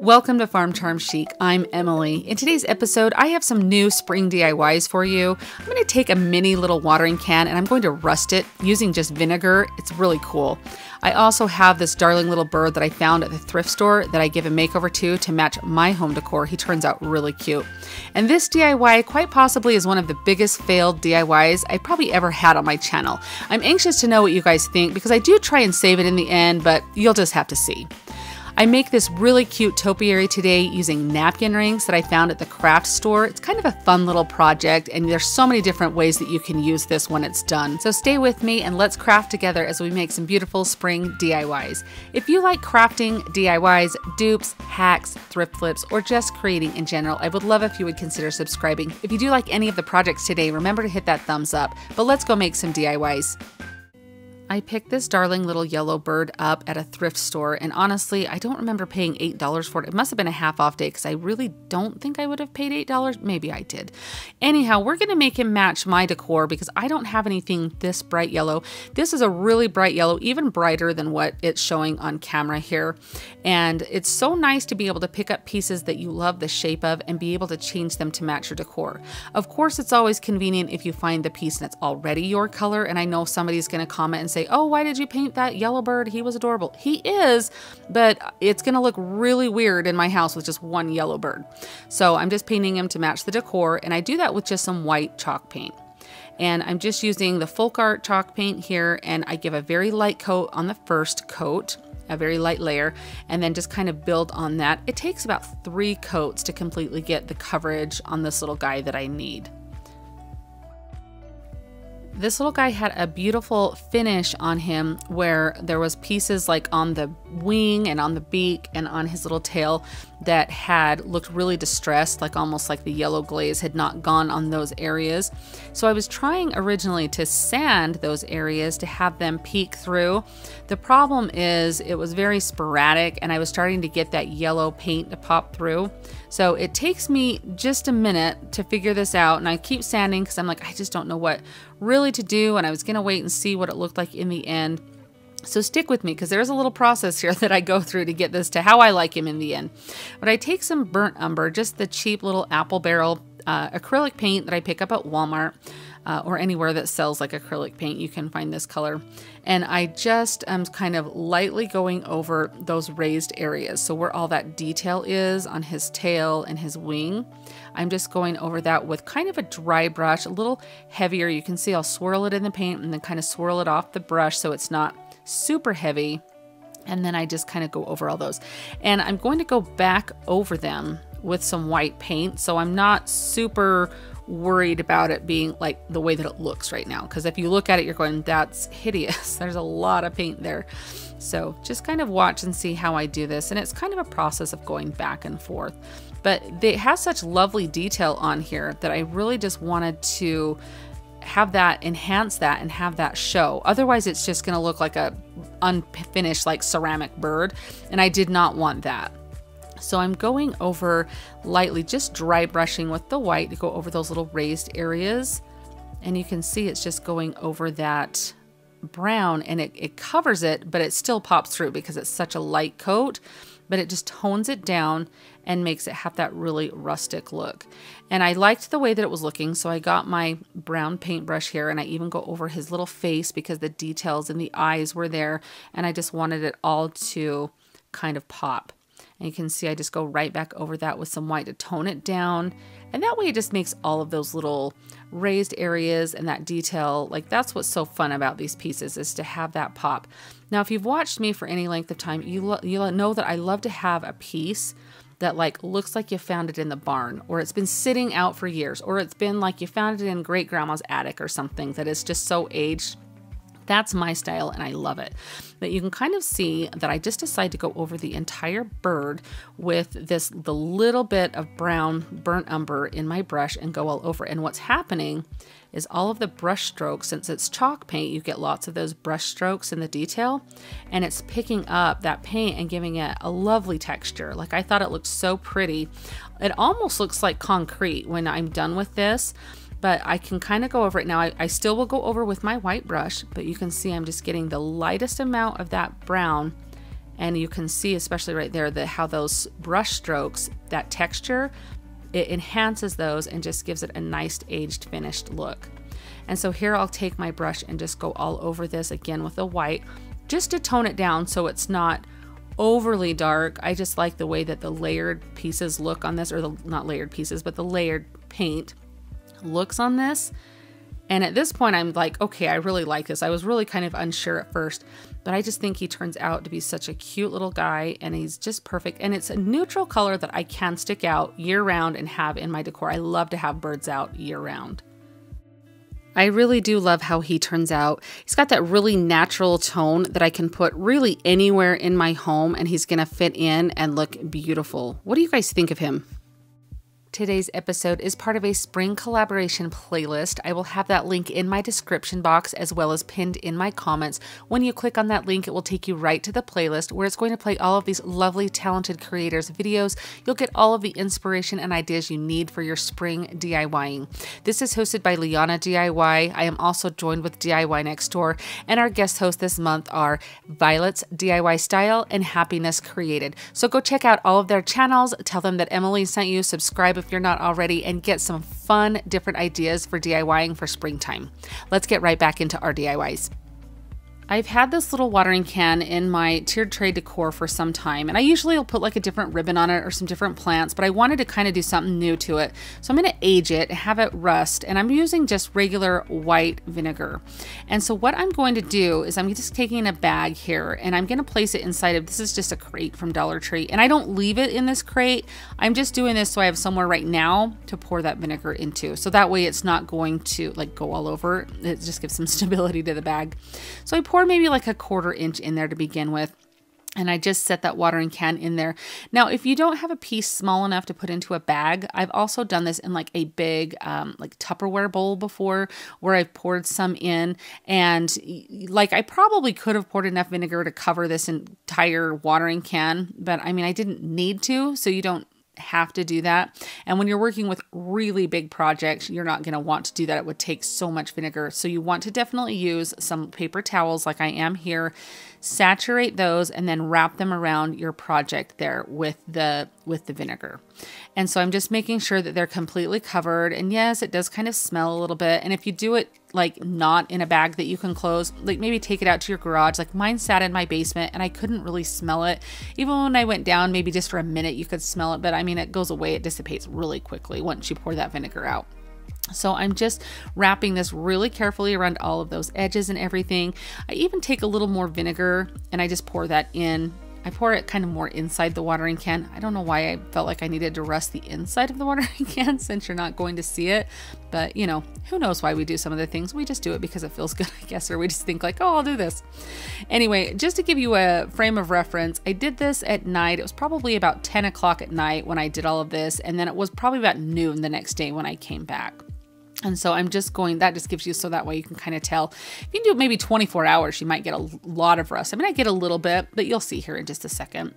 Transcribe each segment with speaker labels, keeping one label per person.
Speaker 1: Welcome to Farm Charm Chic. I'm Emily. In today's episode, I have some new spring DIYs for you. I'm going to take a mini little watering can and I'm going to rust it using just vinegar. It's really cool. I also have this darling little bird that I found at the thrift store that I give a makeover to to match my home decor. He turns out really cute. And this DIY quite possibly is one of the biggest failed DIYs I probably ever had on my channel. I'm anxious to know what you guys think because I do try and save it in the end, but you'll just have to see. I make this really cute topiary today using napkin rings that I found at the craft store. It's kind of a fun little project and there's so many different ways that you can use this when it's done. So stay with me and let's craft together as we make some beautiful spring DIYs. If you like crafting, DIYs, dupes, hacks, thrift flips, or just creating in general, I would love if you would consider subscribing. If you do like any of the projects today, remember to hit that thumbs up. But let's go make some DIYs. I picked this darling little yellow bird up at a thrift store, and honestly, I don't remember paying $8 for it. It must have been a half off day because I really don't think I would have paid $8. Maybe I did. Anyhow, we're going to make him match my decor because I don't have anything this bright yellow. This is a really bright yellow, even brighter than what it's showing on camera here. And it's so nice to be able to pick up pieces that you love the shape of and be able to change them to match your decor. Of course, it's always convenient if you find the piece it's already your color. And I know somebody's going to comment and say, say, oh, why did you paint that yellow bird? He was adorable. He is, but it's going to look really weird in my house with just one yellow bird. So I'm just painting him to match the decor, and I do that with just some white chalk paint. And I'm just using the Folk Art chalk paint here, and I give a very light coat on the first coat a very light layer and then just kind of build on that. It takes about three coats to completely get the coverage on this little guy that I need. This little guy had a beautiful finish on him where there was pieces like on the wing and on the beak and on his little tail that had looked really distressed, like almost like the yellow glaze had not gone on those areas. So I was trying originally to sand those areas to have them peek through. The problem is it was very sporadic and I was starting to get that yellow paint to pop through. So it takes me just a minute to figure this out and I keep sanding because I'm like, I just don't know what really to do and I was going to wait and see what it looked like in the end. So stick with me because there's a little process here that I go through to get this to how I like him in the end. But I take some burnt umber, just the cheap little apple barrel uh, acrylic paint that I pick up at Walmart uh, or anywhere that sells like acrylic paint, you can find this color. And I just am kind of lightly going over those raised areas. So where all that detail is on his tail and his wing, I'm just going over that with kind of a dry brush, a little heavier. You can see I'll swirl it in the paint and then kind of swirl it off the brush so it's not super heavy. And then I just kind of go over all those. And I'm going to go back over them with some white paint. So I'm not super worried about it being like the way that it looks right now. Because if you look at it, you're going, that's hideous. There's a lot of paint there. So just kind of watch and see how I do this. And it's kind of a process of going back and forth. But it has such lovely detail on here that I really just wanted to have that enhance that and have that show otherwise it's just going to look like a unfinished like ceramic bird and i did not want that so I'm going over lightly, just dry brushing with the white to go over those little raised areas. And you can see it's just going over that brown and it, it covers it, but it still pops through because it's such a light coat, but it just tones it down and makes it have that really rustic look. And I liked the way that it was looking, so I got my brown paintbrush here and I even go over his little face because the details in the eyes were there and I just wanted it all to kind of pop. And you can see I just go right back over that with some white to tone it down. And that way it just makes all of those little raised areas and that detail, like that's what's so fun about these pieces is to have that pop. Now, if you've watched me for any length of time, you, you know that I love to have a piece that like looks like you found it in the barn or it's been sitting out for years or it's been like you found it in great grandma's attic or something that is just so aged that's my style and I love it. But you can kind of see that I just decided to go over the entire bird with this the little bit of brown burnt umber in my brush and go all over. And what's happening is all of the brush strokes, since it's chalk paint, you get lots of those brush strokes in the detail, and it's picking up that paint and giving it a lovely texture. Like I thought it looked so pretty. It almost looks like concrete when I'm done with this but I can kind of go over it now. I, I, still will go over with my white brush, but you can see I'm just getting the lightest amount of that brown And you can see, especially right there, that how those brush strokes, that texture, it enhances those and just gives it a nice aged finished look. And so here I'll take my brush and just go all over this again with the white, just to tone it down so it's not overly dark. I just like the way that the layered pieces look on this, or the not layered pieces, but the layered paint looks on this. And at this point, I'm like, okay, I really like this. I was really kind of unsure at first, but I just think he turns out to be such a cute little guy and he's just perfect. And it's a neutral color that I can stick out year round and have in my decor. I love to have birds out year round. I really do love how he turns out. He's got that really natural tone that I can put really anywhere in my home and he's to fit in and look beautiful. What do you guys think of him? Today's episode is part of a spring collaboration playlist. I will have that link in my description box as well as pinned in my comments. When you click on that link, it will take you right to the playlist where it's going to play all of these lovely, talented creators' videos. You'll get all of the inspiration and ideas you need for your spring DIYing. This is hosted by Liana DIY. I am also joined with DIY Next Door, and our guest hosts this month are Violet's DIY Style and Happiness Created. So go check out all of their channels, tell them that Emily sent you, subscribe if you're not already, and get some fun, different ideas for DIYing for springtime. Let's get right back into our DIYs. I've had this little watering can in my tiered tray decor for some time, and I usually will put like a different ribbon on it or some different plants, but I wanted to kind of do something new to it. So I'm going to age it, have it rust, and I'm using just regular white vinegar. And so what I'm going to do is I'm just taking a bag here and I'm going to place it inside of, this is just a crate from Dollar Tree, and I don't leave it in this crate. I'm just doing this so I have somewhere right now to pour that vinegar into. So that way it's not going to like go all over. It just gives some stability to the bag. So I pour pour maybe like a quarter inch in there to begin with. And I just set that watering can in there. Now, if you don't have a piece small enough to put into a bag, I've also done this in like a big um, like Tupperware bowl before where I've poured some in. And like I probably could have poured enough vinegar to cover this entire watering can, but I mean, I didn't need to. So you don't have to do that. And when you're working with really big projects, you're not going to want to do that. It would take so much vinegar. So you want to definitely use some paper towels like I am here saturate those and then wrap them around your project there with the with the vinegar. And so I'm just making sure that they're completely covered. And yes, it does kind of smell a little bit. And if you do it like not in a bag that you can close, like maybe take it out to your garage. Like mine sat in my basement and I couldn't really smell it. Even when I went down, maybe just for a minute, you could smell it. But I mean, it goes away, it dissipates really quickly once you pour that vinegar out. So I'm just wrapping this really carefully around all of those edges and everything. I even take a little more vinegar and I just pour that in. I pour it kind of more inside the watering can. I don't know why I felt like I needed to rust the inside of the watering can since you're not going to see it. But you know, who knows why we do some of the things. We just do it because it feels good, I guess, or we just think like, oh, I'll do this. Anyway, just to give you a frame of reference, I did this at night. It was probably about 10 o'clock at night when I did all of this. And then it was probably about noon the next day when I came back. And so I'm just going, that just gives you so that way you can kind of tell. If you do it maybe 24 hours, you might get a lot of rust. I mean, I get a little bit, but you'll see here in just a second.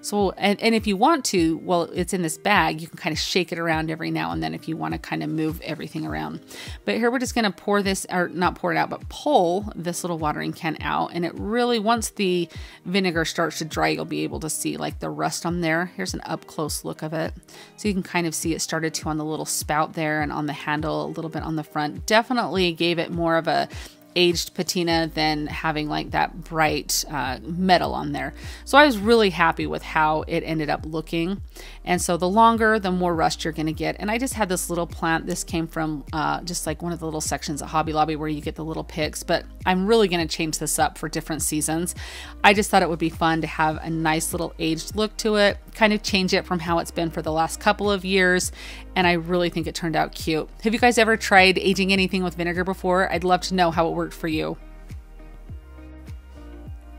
Speaker 1: So, and, and if you want to, well, it's in this bag, you can kind of shake it around every now and then if you want to kind of move everything around. But here we're just going to pour this, or not pour it out, but pull this little watering can out. And it really, once the vinegar starts to dry, you'll be able to see like the rust on there. Here's an up close look of it. So you can kind of see it started to on the little spout there and on the handle little bit on the front. Definitely gave it more of a aged patina than having like that bright uh, metal on there. So I was really happy with how it ended up looking. And so the longer, the more rust you're going to get. And I just had this little plant. This came from uh, just like one of the little sections at Hobby Lobby where you get the little picks. But I'm really going to change this up for different seasons. I just thought it would be fun to have a nice little aged look to it, kind of change it from how it's been for the last couple of years. And I really think it turned out cute. Have you guys ever tried aging anything with vinegar before? I'd love to know how it for you.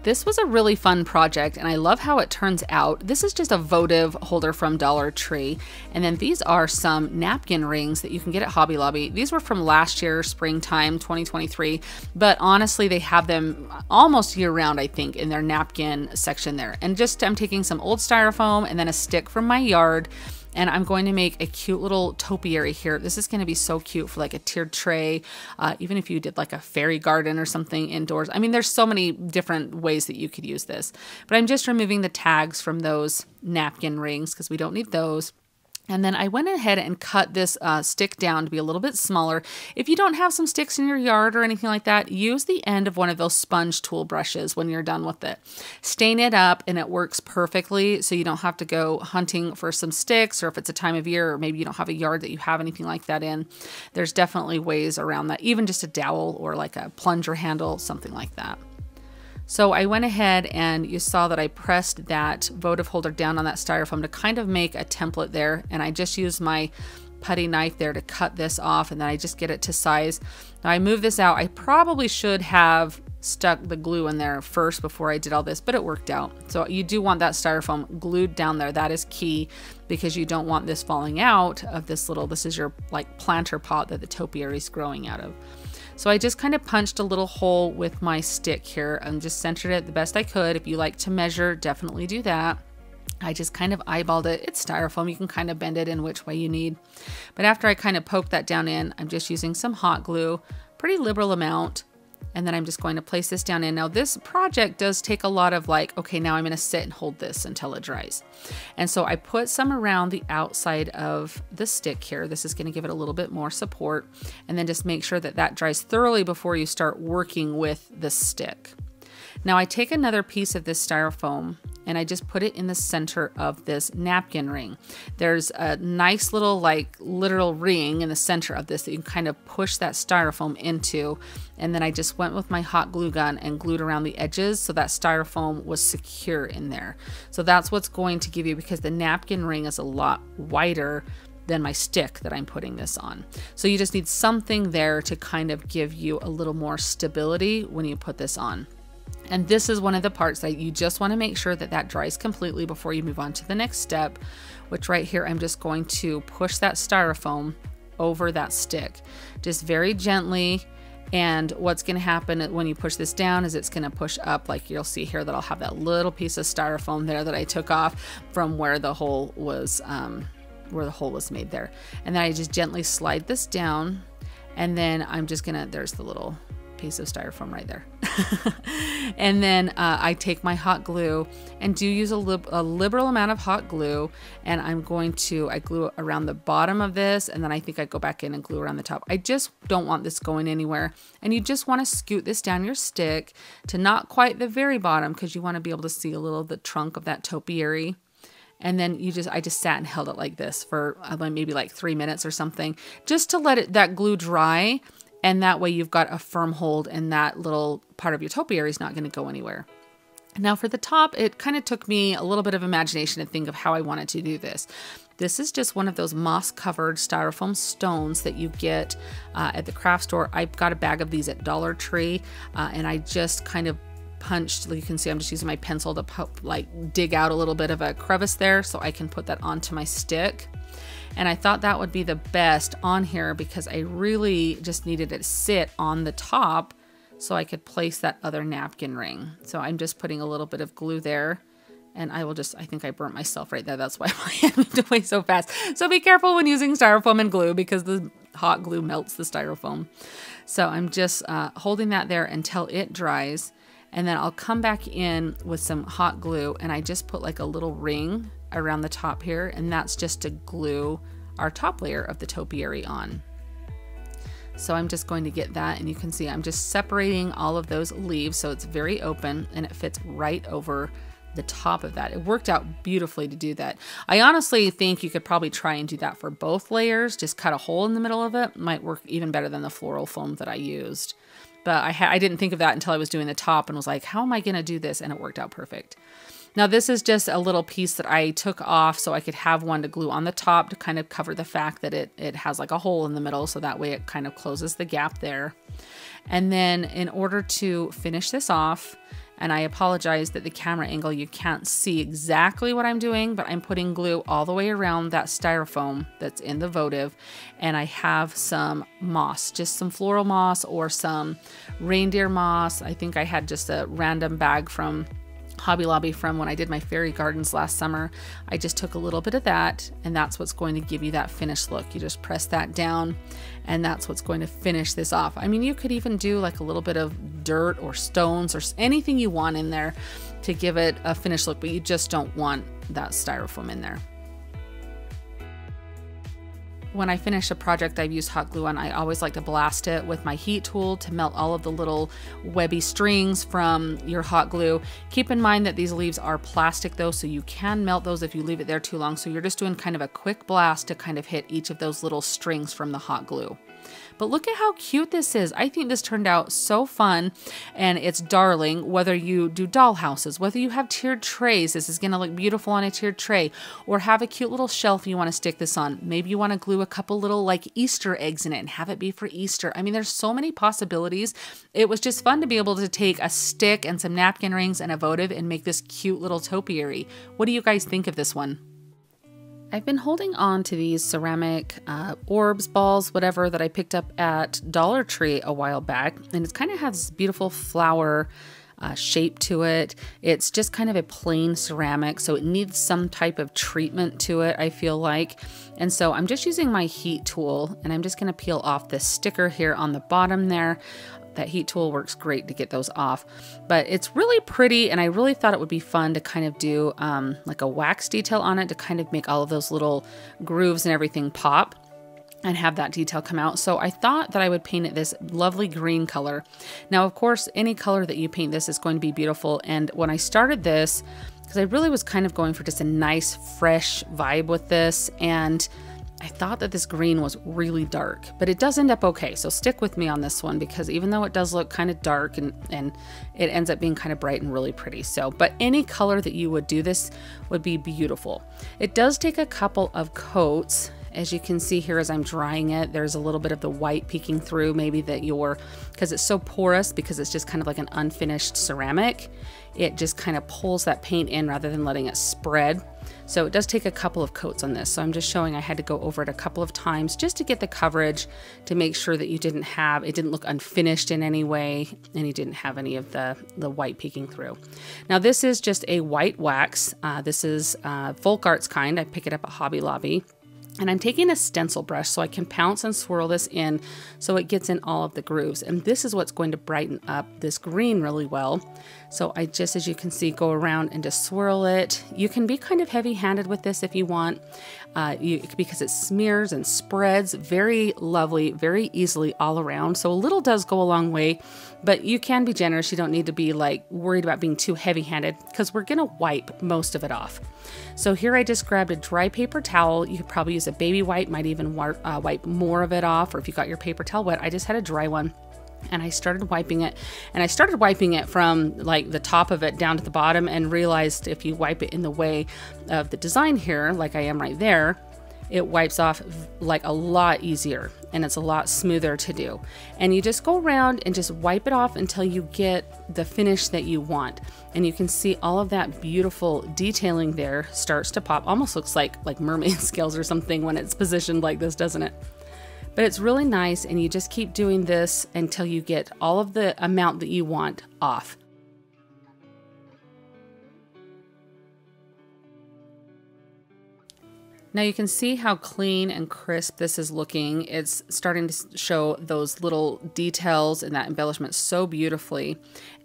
Speaker 1: This was a really fun project and I love how it turns out. This is just a votive holder from Dollar Tree. And then these are some napkin rings that you can get at Hobby Lobby. These were from last year, springtime 2023, but honestly, they have them almost year round, I think, in their napkin section there. And just I'm taking some old styrofoam and then a stick from my yard And I'm going to make a cute little topiary here. This is going to be so cute for like a tiered tray, uh, even if you did like a fairy garden or something indoors. I mean, there's so many different ways that you could use this. But I'm just removing the tags from those napkin rings because we don't need those. And then I went ahead and cut this uh, stick down to be a little bit smaller. If you don't have some sticks in your yard or anything like that, use the end of one of those sponge tool brushes when you're done with it. Stain it up and it works perfectly so you don't have to go hunting for some sticks or if it's a time of year or maybe you don't have a yard that you have anything like that in. There's definitely ways around that, even just a dowel or like a plunger handle, something like that. So I went ahead and you saw that I pressed that votive holder down on that styrofoam to kind of make a template there. And I just used my putty knife there to cut this off and then I just get it to size. Now I move this out. I probably should have stuck the glue in there first before I did all this, but it worked out. So you do want that styrofoam glued down there. That is key because you don't want this falling out of this little, this is your like planter pot that the topiary is growing out of. So I just kind of punched a little hole with my stick here and just centered it the best I could. If you like to measure, definitely do that. I just kind of eyeballed it. It's styrofoam. You can kind of bend it in which way you need. But after I kind of poked that down in, I'm just using some hot glue, pretty liberal amount, and then I'm just going to place this down in. Now this project does take a lot of like, okay, now I'm going to sit and hold this until it dries. And so I put some around the outside of the stick here. This is going to give it a little bit more support. And then just make sure that that dries thoroughly before you start working with the stick. Now I take another piece of this styrofoam and I just put it in the center of this napkin ring. There's a nice little like literal ring in the center of this that you can kind of push that styrofoam into. And then I just went with my hot glue gun and glued around the edges so that styrofoam was secure in there. So that's what's going to give you because the napkin ring is a lot wider than my stick that I'm putting this on. So you just need something there to kind of give you a little more stability when you put this on. And this is one of the parts that you just want to make sure that that dries completely before you move on to the next step, which right here, I'm just going to push that styrofoam over that stick, just very gently. And what's going to happen when you push this down is it's going to push up like you'll see here that I'll have that little piece of styrofoam there that I took off from where the hole was, um, where the hole was made there. And then I just gently slide this down and then I'm just gonna, there's the little piece of styrofoam right there. and then uh, I take my hot glue and do use a, lib a, liberal amount of hot glue. And I'm going to, I glue around the bottom of this. And then I think I go back in and glue around the top. I just don't want this going anywhere. And you just want to scoot this down your stick to not quite the very bottom because you want to be able to see a little of the trunk of that topiary and then you just i just sat and held it like this for maybe like three minutes or something just to let it that glue dry and that way you've got a firm hold and that little part of your topiary is not going to go anywhere. Now for the top, it kind of took me a little bit of imagination to think of how I wanted to do this. This is just one of those moss covered styrofoam stones that you get uh, at the craft store. I've got a bag of these at Dollar Tree uh, and I just kind of punched, you can see I'm just using my pencil to like dig out a little bit of a crevice there so I can put that onto my stick. And I thought that would be the best on here because I really just needed it to sit on the top so I could place that other napkin ring. So I'm just putting a little bit of glue there and I will just, I think I burnt myself right there. That's why my hand moved away so fast. So be careful when using styrofoam and glue because the hot glue melts the styrofoam. So I'm just uh, holding that there until it dries. And then I'll come back in with some hot glue and I just put like a little ring around the top here, and that's just to glue our top layer of the topiary on. So I'm just going to get that and you can see I'm just separating all of those leaves so it's very open and it fits right over the top of that. It worked out beautifully to do that. I honestly think you could probably try and do that for both layers. Just cut a hole in the middle of it. Might work even better than the floral foam that I used. But I, I didn't think of that until I was doing the top and was like, how am I going to do this? And it worked out perfect. Now this is just a little piece that I took off so I could have one to glue on the top to kind of cover the fact that it, it has like a hole in the middle so that way it kind of closes the gap there. And then in order to finish this off, and I apologize that the camera angle you can't see exactly what I'm doing, but I'm putting glue all the way around that styrofoam that's in the votive, and I have some moss, just some floral moss or some reindeer moss. I think I had just a random bag from Hobby Lobby from when I did my fairy gardens last summer. I just took a little bit of that and that's what's going to give you that finished look. You just press that down and that's what's going to finish this off. I mean, you could even do like a little bit of dirt or stones or anything you want in there to give it a finished look, but you just don't want that styrofoam in there when I finish a project I've used hot glue on, I always like to blast it with my heat tool to melt all of the little webby strings from your hot glue. Keep in mind that these leaves are plastic though, so you can melt those if you leave it there too long. So you're just doing kind of a quick blast to kind of hit each of those little strings from the hot glue. But look at how cute this is. I think this turned out so fun and it's darling whether you do doll houses, whether you have tiered trays. This is going to look beautiful on a tiered tray or have a cute little shelf you want to stick this on. Maybe you want to glue a couple little like Easter eggs in it and have it be for Easter. I mean, there's so many possibilities. It was just fun to be able to take a stick and some napkin rings and a votive and make this cute little topiary. What do you guys think of this one? I've been holding on to these ceramic uh, orbs, balls, whatever that I picked up at Dollar Tree a while back, and it kind of has this beautiful flower uh, shape to it. It's just kind of a plain ceramic, so it needs some type of treatment to it, I feel like. And so I'm just using my heat tool, and I'm just going to peel off this sticker here on the bottom there. That heat tool works great to get those off. But it's really pretty and I really thought it would be fun to kind of do um, like a wax detail on it to kind of make all of those little grooves and everything pop and have that detail come out. So I thought that I would paint it this lovely green color. Now, of course, any color that you paint this is going to be beautiful. And when I started this, because I really was kind of going for just a nice, fresh vibe with this, and I thought that this green was really dark, but it does end up okay. So stick with me on this one because even though it does look kind of dark and, and it ends up being kind of bright and really pretty. So, but any color that you would do this would be beautiful. It does take a couple of coats as you can see here as I'm drying it, there's a little bit of the white peeking through, maybe that you're, because it's so porous, because it's just kind of like an unfinished ceramic, it just kind of pulls that paint in rather than letting it spread. So it does take a couple of coats on this. So I'm just showing I had to go over it a couple of times just to get the coverage to make sure that you didn't have, it didn't look unfinished in any way and you didn't have any of the, the white peeking through. Now this is just a white wax. Uh, this is uh, Folk Arts kind. I pick it up at Hobby Lobby. And I'm taking a stencil brush so I can pounce and swirl this in so it gets in all of the grooves. And this is what's going to brighten up this green really well. So I just, as you can see, go around and just swirl it. You can be kind of heavy handed with this if you want, uh, you, because it smears and spreads very lovely, very easily all around. So a little does go a long way, but you can be generous. You don't need to be like worried about being too heavy handed because we're gonna wipe most of it off. So here I just grabbed a dry paper towel. You could probably use a baby wipe, might even uh, wipe more of it off, or if you got your paper towel wet, I just had a dry one and I started wiping it. And I started wiping it from like the top of it down to the bottom and realized if you wipe it in the way of the design here like I am right there it wipes off like a lot easier and it's a lot smoother to do. And you just go around and just wipe it off until you get the finish that you want. And you can see all of that beautiful detailing there starts to pop. Almost looks like like mermaid scales or something when it's positioned like this doesn't it but it's really nice, and you just keep doing this until you get all of the amount that you want off. Now you can see how clean and crisp this is looking. It's starting to show those little details and that embellishment so beautifully.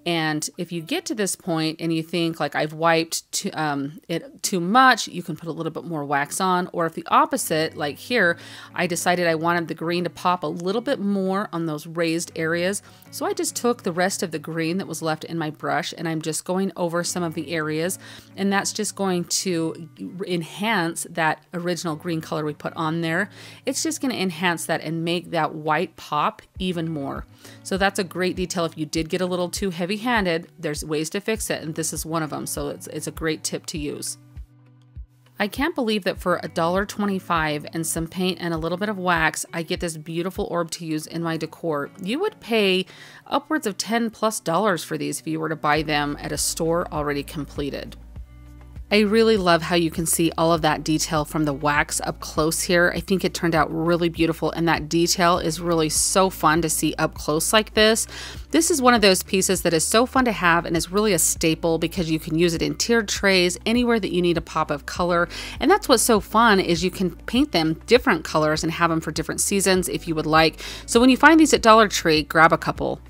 Speaker 1: And if you get to this point and you think like I've wiped too, um, it too much, you can put a little bit more wax on. Or if the opposite, like here, I decided I wanted the green to pop a little bit more on those raised areas. So I just took the rest of the green that was left in my brush and I'm just going over some of the areas. And that's just going to enhance that original green color we put on there. It's just going to enhance that and make that white pop even more. So that's a great detail if you did get a little too heavy heavy-handed, there's ways to fix it, and this is one of them, so it's, it's a great tip to use. I can't believe that for $1.25 and some paint and a little bit of wax, I get this beautiful orb to use in my decor. You would pay upwards of 10 plus dollars for these if you were to buy them at a store already completed. I really love how you can see all of that detail from the wax up close here. I think it turned out really beautiful and that detail is really so fun to see up close like this. This is one of those pieces that is so fun to have and is really a staple because you can use it in tiered trays, anywhere that you need a pop of color. And that's what's so fun is you can paint them different colors and have them for different seasons if you would like. So when you find these at Dollar Tree, grab a couple.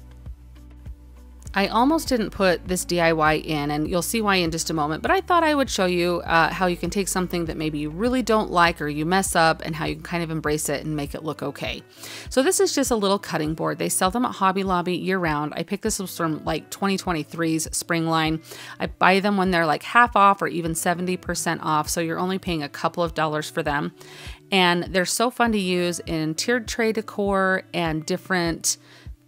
Speaker 1: I almost didn't put this DIY in, and you'll see why in just a moment, but I thought I would show you uh, how you can take something that maybe you really don't like or you mess up and how you can kind of embrace it and make it look okay. So this is just a little cutting board. They sell them at Hobby Lobby year round. I picked this up from like 2023's spring line. I buy them when they're like half off or even 70% off, so you're only paying a couple of dollars for them. And they're so fun to use in tiered tray decor and different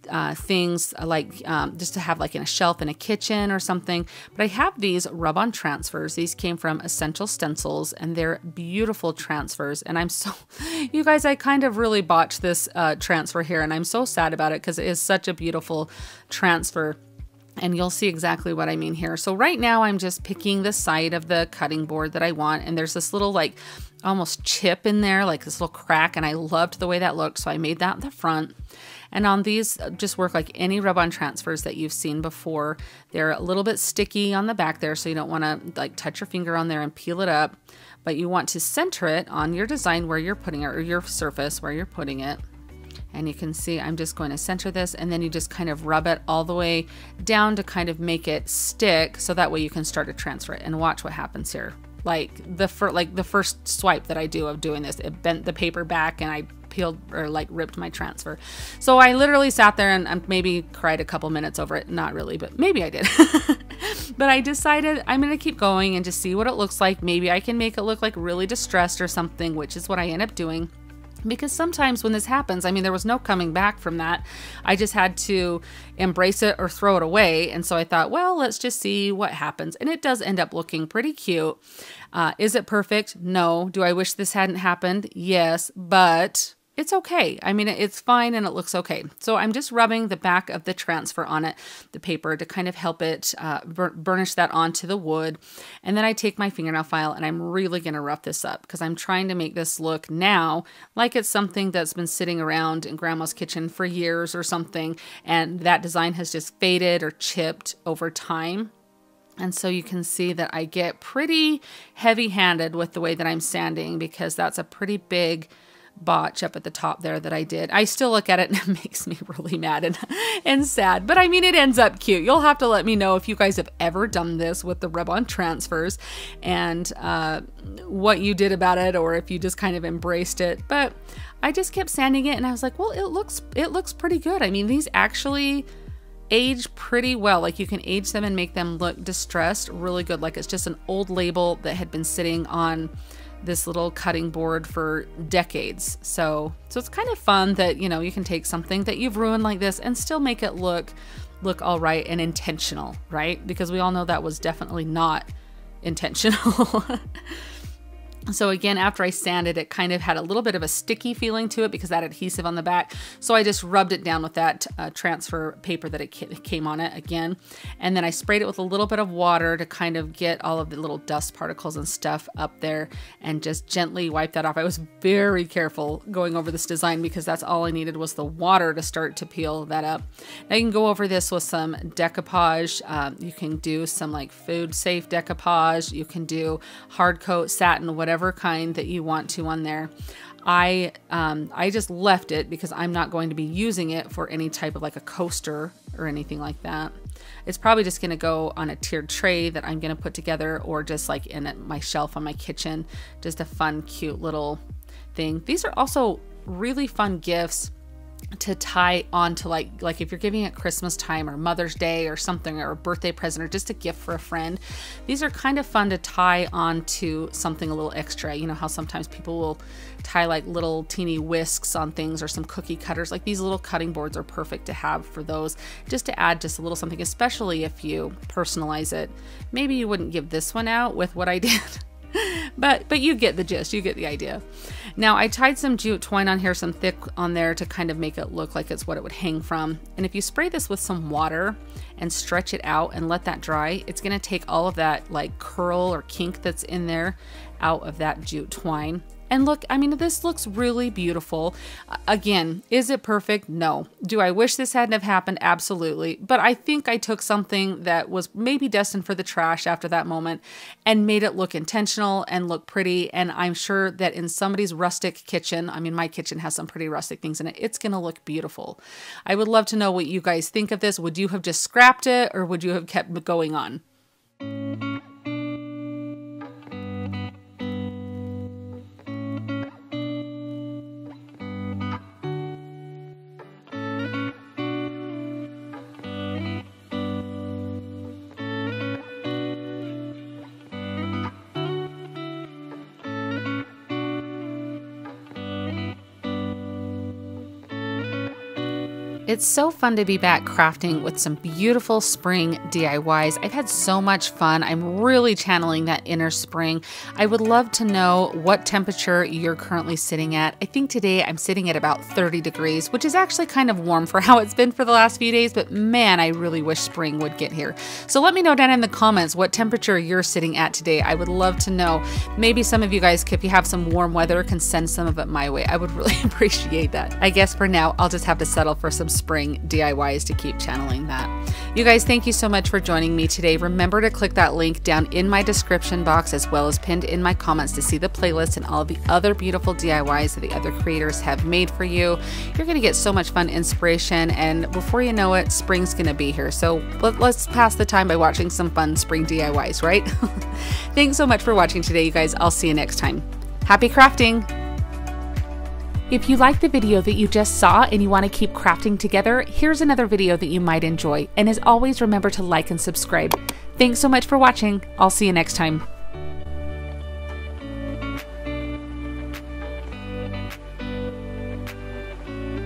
Speaker 1: uh, things like um, just to have like in a shelf in a kitchen or something. But I have these rub on transfers. These came from Essential Stencils and they're beautiful transfers. And I'm so, you guys, I kind of really botched this uh, transfer here and I'm so sad about it because it is such a beautiful transfer and you'll see exactly what I mean here. So right now I'm just picking the side of the cutting board that I want and there's this little like almost chip in there, like this little crack and I loved the way that looked so I made that the front. And on these, uh, just work like any rub-on transfers that you've seen before. They're a little bit sticky on the back there, so you don't want to like touch your finger on there and peel it up. But you want to center it on your design where you're putting it, or your surface where you're putting it. And you can see I'm just going to center this and then you just kind of rub it all the way down to kind of make it stick so that way you can start to transfer it and watch what happens here like the fir- like the first swipe that I do of doing this it bent the paper back and I peeled or like ripped my transfer. So I literally sat there and, and maybe cried a couple minutes over it. Not really, but maybe I did. but I decided I'm going to keep going and just see what it looks like. Maybe I can make it look like really distressed or something, which is what I end up doing because sometimes when this happens, I mean, there was no coming back from that. I just had to embrace it or throw it away. And so I thought, well, let's just see what happens. And it does end up looking pretty cute. Uh, is it perfect? No. Do I wish this hadn't happened? Yes. But it's okay. I mean, it's fine and it looks okay. So I'm just rubbing the back of the transfer on it, the paper, to kind of help it uh, burnish that onto the wood. And then I take my fingernail file and I'm really going to rough this up because I'm trying to make this look now like it's something that's been sitting around in grandma's kitchen for years or something. And that design has just faded or chipped over time. And so you can see that I get pretty heavy handed with the way that I'm sanding because that's a pretty big botch up at the top there that I did. I still look at it and it makes me really mad and, and sad. But I mean, it ends up cute. You'll have to let me know if you guys have ever done this with the rub-on transfers and uh, what you did about it or if you just kind of embraced it. But I just kept sanding it and I was like, well, it looks it looks pretty good. I mean, these actually age pretty well. Like you can age them and make them look distressed really good. Like it's just an old label that had been sitting on this little cutting board for decades. So, so it's kind of fun that, you know, you can take something that you've ruined like this and still make it look look all right and intentional, right? Because we all know that was definitely not intentional. So again, after I sanded, it kind of had a little bit of a sticky feeling to it because that adhesive on the back. So I just rubbed it down with that uh, transfer paper that it came on it again. And then I sprayed it with a little bit of water to kind of get all of the little dust particles and stuff up there and just gently wipe that off. I was very careful going over this design because that's all I needed was the water to start to peel that up. Now you can go over this with some decoupage. Um, you can do some like food safe decoupage. You can do hard coat satin, whatever whatever kind that you want to on there. I um, I just left it because I'm not going to be using it for any type of like a coaster or anything like that. It's probably just going to go on a tiered tray that I'm going to put together or just like in my shelf on my kitchen. Just a fun, cute little thing. These are also really fun gifts to tie on to like like if you're giving it Christmas time or Mother's Day or something or a birthday present or just a gift for a friend. These are kind of fun to tie on to something a little extra. You know how sometimes people will tie like little teeny whisks on things or some cookie cutters. Like these little cutting boards are perfect to have for those just to add just a little something, especially if you personalize it. Maybe you wouldn't give this one out with what I did. but but you get the gist, you get the idea. Now I tied some jute twine on here, some thick on there to kind of make it look like it's what it would hang from. And if you spray this with some water and stretch it out and let that dry, it's gonna take all of that like curl or kink that's in there out of that jute twine and look, I mean, this looks really beautiful. Again, is it perfect? No. Do I wish this hadn't have happened? Absolutely. But I think I took something that was maybe destined for the trash after that moment and made it look intentional and look pretty. And I'm sure that in somebody's rustic kitchen, I mean, my kitchen has some pretty rustic things in it, it's going to look beautiful. I would love to know what you guys think of this. Would you have just scrapped it or would you have kept going on? It's so fun to be back crafting with some beautiful spring DIYs. I've had so much fun. I'm really channeling that inner spring. I would love to know what temperature you're currently sitting at. I think today I'm sitting at about 30 degrees, which is actually kind of warm for how it's been for the last few days, but man, I really wish spring would get here. So let me know down in the comments what temperature you're sitting at today. I would love to know. Maybe some of you guys, if you have some warm weather, can send some of it my way. I would really appreciate that. I guess for now, I'll just have to settle for some spring DIYs to keep channeling that. You guys, thank you so much for joining me today. Remember to click that link down in my description box as well as pinned in my comments to see the playlist and all the other beautiful DIYs that the other creators have made for you. You're going to get so much fun inspiration, and before you know it, spring's going to be here. So let, us pass the time by watching some fun spring DIYs, right? Thanks so much for watching today, you guys. I'll see you next time. Happy crafting! If you like the video that you just saw and you want to keep crafting together, here's another video that you might enjoy. And as always, remember to like and subscribe. Thanks so much for watching. I'll see you next time.